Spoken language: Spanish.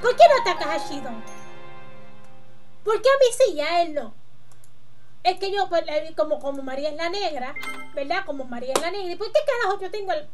¿por qué no atacas a Shido? ¿Por qué a mí sí y a él no? Es que yo, pues, como, como María es la negra, ¿verdad? Como María es la negra. ¿Y por qué carajo yo tengo el